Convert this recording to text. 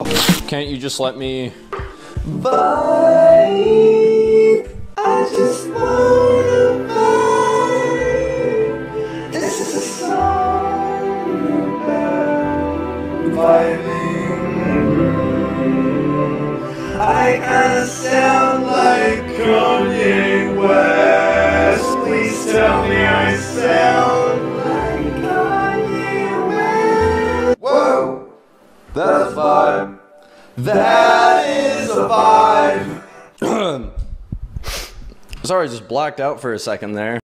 Can't you just let me? Vibe. I just wanna vibe. This is a song about vibing. I kinda sound like Kanye West. Please tell me I sound that's a vibe. That is a vibe. Sorry, just blacked out for a second there.